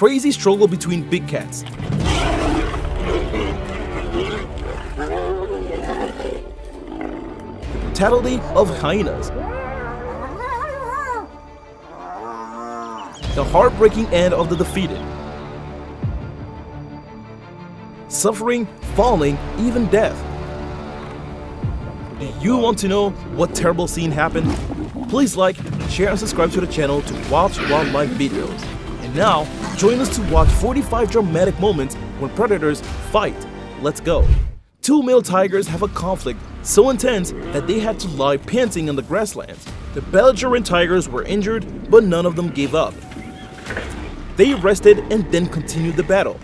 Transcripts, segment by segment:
crazy struggle between big cats. The brutality of hyenas. The heartbreaking end of the defeated. Suffering, falling, even death. Do you want to know what terrible scene happened? Please like, share and subscribe to the channel to watch wildlife videos. Now, join us to watch 45 dramatic moments when predators fight. Let's go. Two male tigers have a conflict so intense that they had to lie panting in the grasslands. The belligerent tigers were injured, but none of them gave up. They rested and then continued the battle.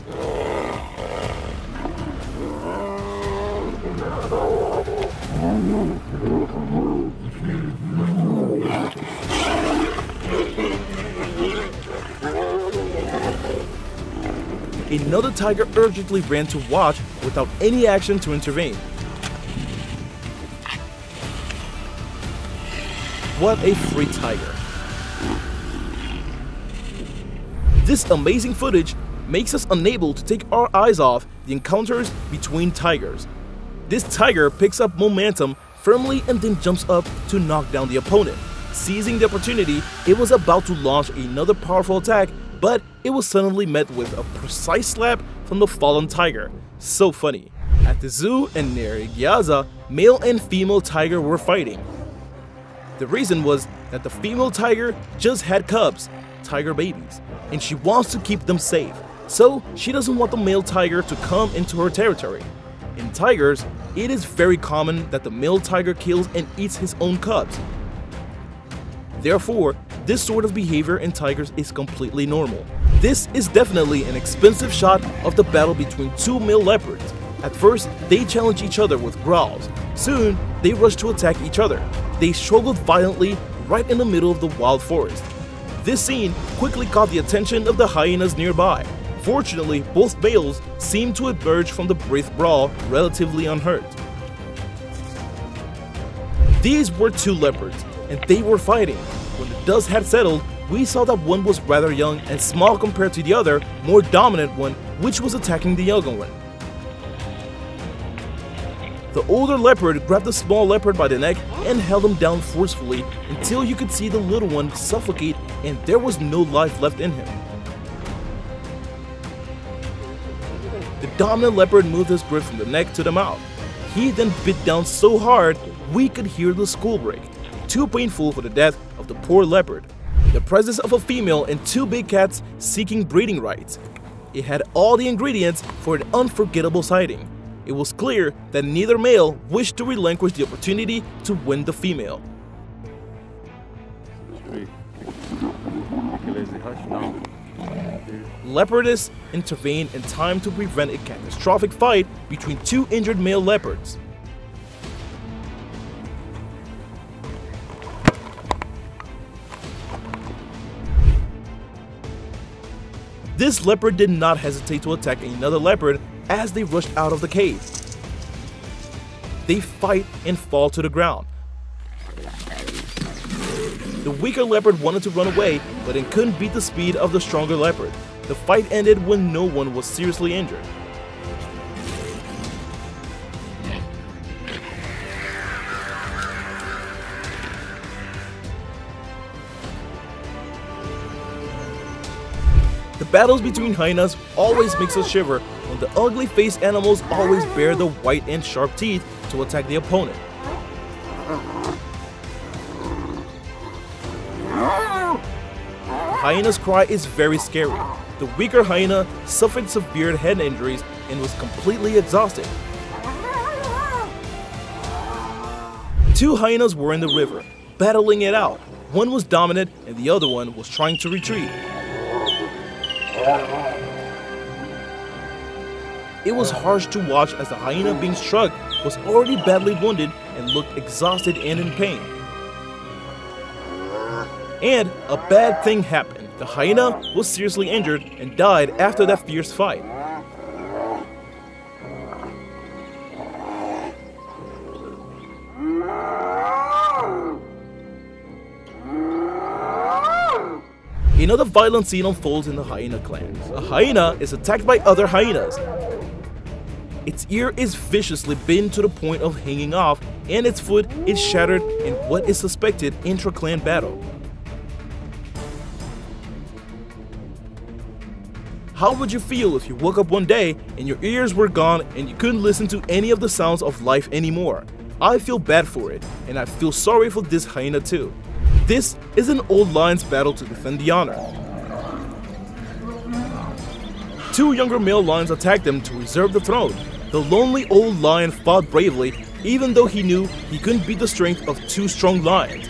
Another tiger urgently ran to watch without any action to intervene. What a free tiger. This amazing footage makes us unable to take our eyes off the encounters between tigers. This tiger picks up momentum firmly and then jumps up to knock down the opponent. Seizing the opportunity, it was about to launch another powerful attack, but it was suddenly met with a precise slap from the fallen tiger. So funny. At the zoo in Gyaza, male and female tiger were fighting. The reason was that the female tiger just had cubs, tiger babies, and she wants to keep them safe. So she doesn't want the male tiger to come into her territory. In tigers, it is very common that the male tiger kills and eats his own cubs. Therefore, this sort of behavior in tigers is completely normal. This is definitely an expensive shot of the battle between two male leopards. At first, they challenge each other with growls. Soon, they rush to attack each other. They struggled violently right in the middle of the wild forest. This scene quickly caught the attention of the hyenas nearby. Fortunately, both males seemed to emerge from the brief brawl relatively unhurt. These were two leopards, and they were fighting. When the dust had settled, we saw that one was rather young and small compared to the other, more dominant one, which was attacking the younger one. The older leopard grabbed the small leopard by the neck and held him down forcefully until you could see the little one suffocate and there was no life left in him. The dominant leopard moved his grip from the neck to the mouth. He then bit down so hard we could hear the skull break, too painful for the death of the poor leopard. The presence of a female and two big cats seeking breeding rights. It had all the ingredients for an unforgettable sighting. It was clear that neither male wished to relinquish the opportunity to win the female. Leopardess intervened in time to prevent a catastrophic fight between two injured male leopards. This leopard did not hesitate to attack another leopard as they rushed out of the cave. They fight and fall to the ground. The weaker leopard wanted to run away, but it couldn't beat the speed of the stronger leopard. The fight ended when no one was seriously injured. Battles between hyenas always makes us shiver when the ugly-faced animals always bare the white and sharp teeth to attack the opponent. Hyena's cry is very scary. The weaker hyena suffered severe head injuries and was completely exhausted. Two hyenas were in the river, battling it out. One was dominant and the other one was trying to retreat. It was harsh to watch as the hyena being struck was already badly wounded and looked exhausted and in pain. And a bad thing happened. The hyena was seriously injured and died after that fierce fight. Another violent scene unfolds in the hyena clan. A hyena is attacked by other hyenas. Its ear is viciously bitten to the point of hanging off, and its foot is shattered in what is suspected intra-clan battle. How would you feel if you woke up one day and your ears were gone and you couldn't listen to any of the sounds of life anymore? I feel bad for it, and I feel sorry for this hyena too. This is an old lion's battle to defend the honor. Two younger male lions attacked them to reserve the throne. The lonely old lion fought bravely, even though he knew he couldn't beat the strength of two strong lions.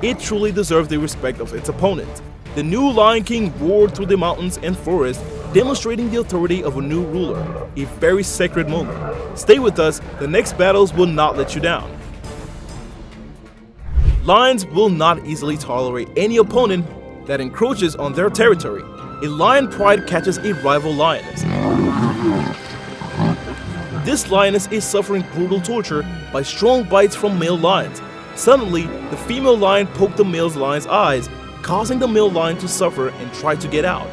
It truly deserved the respect of its opponent. The new Lion King roared through the mountains and forests, demonstrating the authority of a new ruler, a very sacred moment. Stay with us, the next battles will not let you down. Lions will not easily tolerate any opponent that encroaches on their territory. A lion pride catches a rival lioness. This lioness is suffering brutal torture by strong bites from male lions. Suddenly, the female lion poked the male lion's eyes causing the male lion to suffer and try to get out.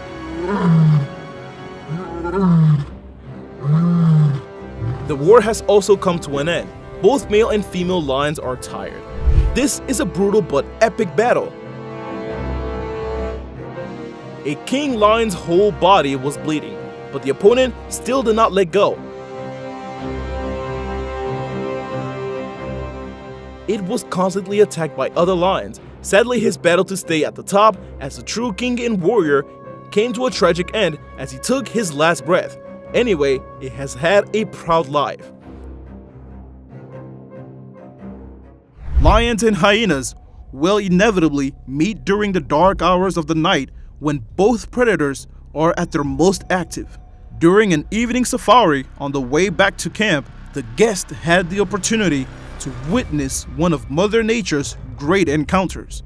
The war has also come to an end. Both male and female lions are tired. This is a brutal but epic battle. A king lion's whole body was bleeding, but the opponent still did not let go. It was constantly attacked by other lions, Sadly, his battle to stay at the top as a true king and warrior came to a tragic end as he took his last breath. Anyway, it has had a proud life. Lions and hyenas will inevitably meet during the dark hours of the night when both predators are at their most active. During an evening safari on the way back to camp, the guest had the opportunity to witness one of Mother Nature's great encounters.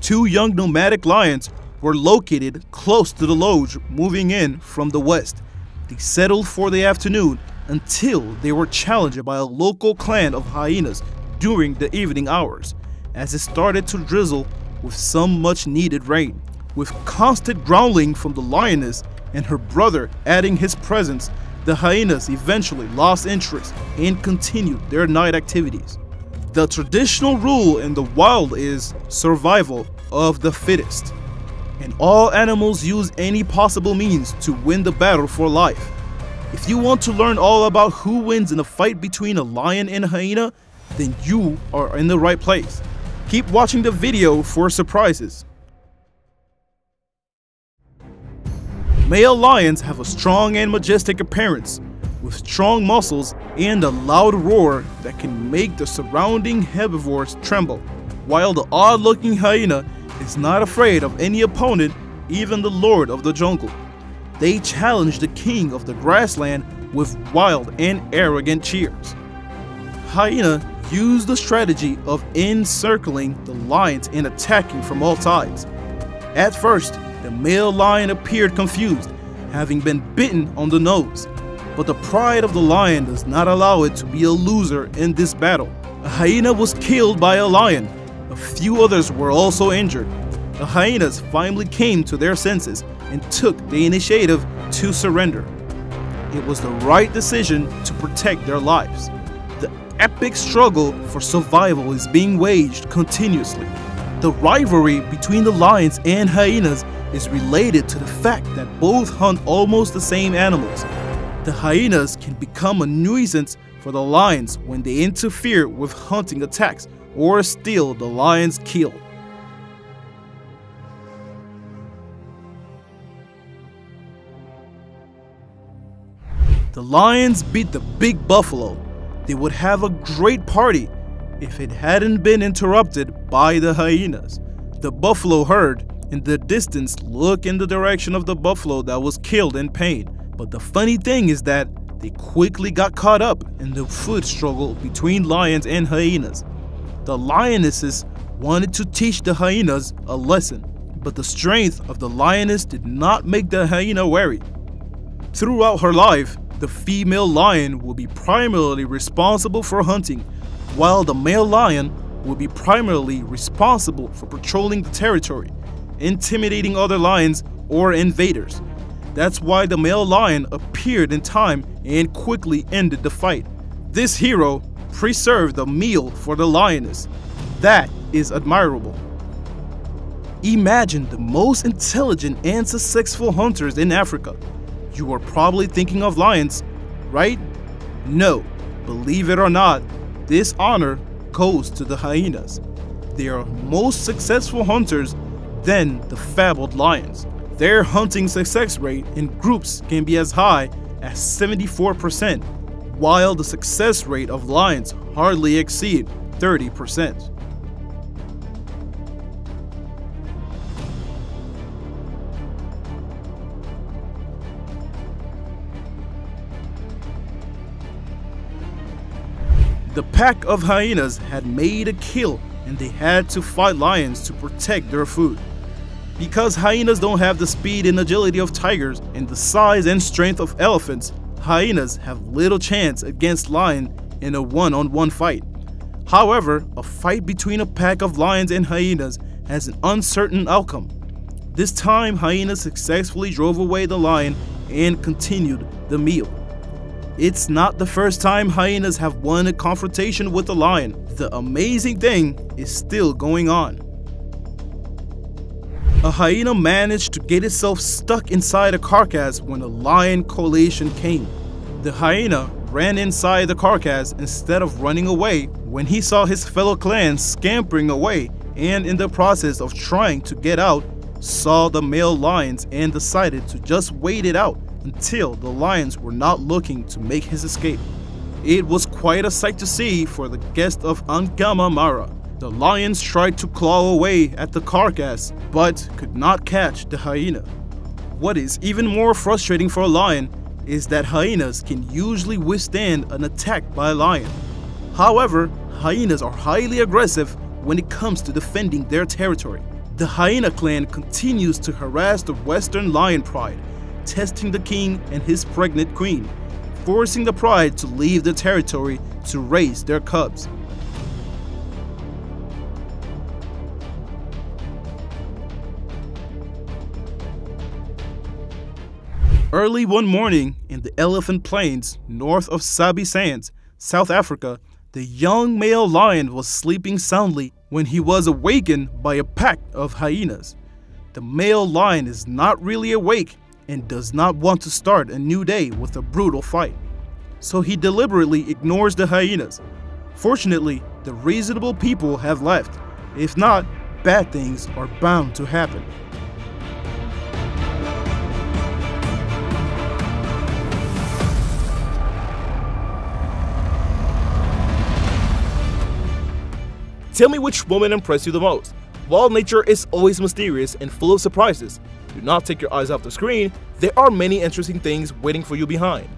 Two young nomadic lions were located close to the lodge moving in from the west. They settled for the afternoon until they were challenged by a local clan of hyenas during the evening hours, as it started to drizzle with some much needed rain. With constant growling from the lioness and her brother adding his presence, the hyenas eventually lost interest and continued their night activities. The traditional rule in the wild is survival of the fittest, and all animals use any possible means to win the battle for life. If you want to learn all about who wins in a fight between a lion and a hyena, then you are in the right place. Keep watching the video for surprises. Male lions have a strong and majestic appearance, with strong muscles and a loud roar that can make the surrounding herbivores tremble, while the odd-looking hyena is not afraid of any opponent, even the lord of the jungle. They challenge the king of the grassland with wild and arrogant cheers. Hyena use the strategy of encircling the lions and attacking from all sides. At first, the male lion appeared confused, having been bitten on the nose. But the pride of the lion does not allow it to be a loser in this battle. A hyena was killed by a lion. A few others were also injured. The hyenas finally came to their senses and took the initiative to surrender. It was the right decision to protect their lives. Epic struggle for survival is being waged continuously. The rivalry between the lions and hyenas is related to the fact that both hunt almost the same animals. The hyenas can become a nuisance for the lions when they interfere with hunting attacks or steal the lion's kill. The lions beat the big buffalo. They would have a great party if it hadn't been interrupted by the hyenas. The buffalo herd in the distance look in the direction of the buffalo that was killed in pain. But the funny thing is that they quickly got caught up in the food struggle between lions and hyenas. The lionesses wanted to teach the hyenas a lesson, but the strength of the lioness did not make the hyena wary. Throughout her life, the female lion will be primarily responsible for hunting, while the male lion will be primarily responsible for patrolling the territory, intimidating other lions or invaders. That's why the male lion appeared in time and quickly ended the fight. This hero preserved a meal for the lioness. That is admirable. Imagine the most intelligent and successful hunters in Africa. You are probably thinking of lions, right? No, believe it or not, this honor goes to the hyenas. They are most successful hunters than the fabled lions. Their hunting success rate in groups can be as high as 74%, while the success rate of lions hardly exceed 30%. The pack of hyenas had made a kill and they had to fight lions to protect their food. Because hyenas don't have the speed and agility of tigers and the size and strength of elephants, hyenas have little chance against lion in a one-on-one -on -one fight. However, a fight between a pack of lions and hyenas has an uncertain outcome. This time, hyenas successfully drove away the lion and continued the meal. It's not the first time hyenas have won a confrontation with a lion. The amazing thing is still going on. A hyena managed to get itself stuck inside a carcass when a lion coalition came. The hyena ran inside the carcass instead of running away when he saw his fellow clans scampering away and in the process of trying to get out, saw the male lions and decided to just wait it out until the lions were not looking to make his escape. It was quite a sight to see for the guest of Angama Mara. The lions tried to claw away at the carcass, but could not catch the hyena. What is even more frustrating for a lion is that hyenas can usually withstand an attack by a lion. However, hyenas are highly aggressive when it comes to defending their territory. The hyena clan continues to harass the western lion pride testing the king and his pregnant queen, forcing the pride to leave the territory to raise their cubs. Early one morning in the Elephant Plains, north of Sabi Sands, South Africa, the young male lion was sleeping soundly when he was awakened by a pack of hyenas. The male lion is not really awake and does not want to start a new day with a brutal fight. So he deliberately ignores the hyenas. Fortunately, the reasonable people have left. If not, bad things are bound to happen. Tell me which woman impressed you the most. While nature is always mysterious and full of surprises, do not take your eyes off the screen, there are many interesting things waiting for you behind.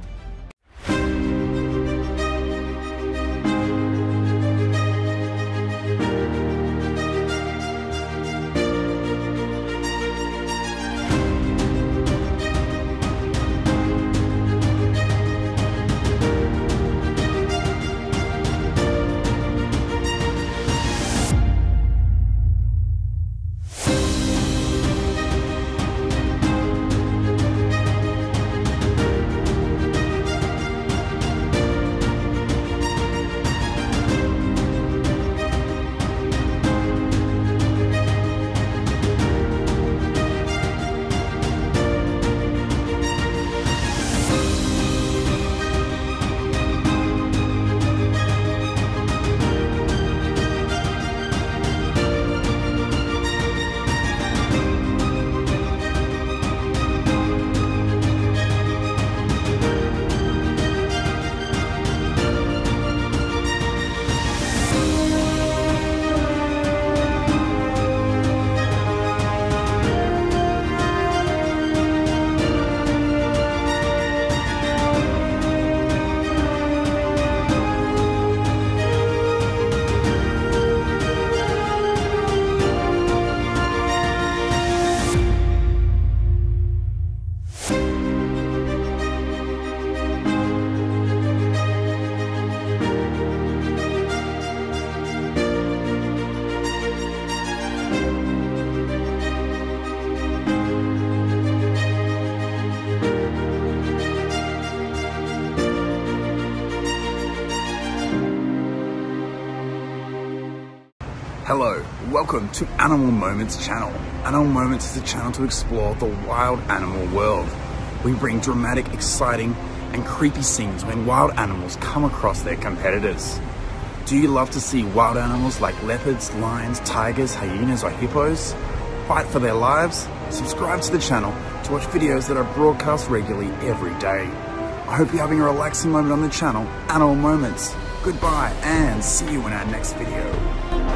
Welcome to Animal Moments channel. Animal Moments is a channel to explore the wild animal world. We bring dramatic, exciting, and creepy scenes when wild animals come across their competitors. Do you love to see wild animals like leopards, lions, tigers, hyenas, or hippos fight for their lives? Subscribe to the channel to watch videos that are broadcast regularly every day. I hope you're having a relaxing moment on the channel, Animal Moments. Goodbye and see you in our next video.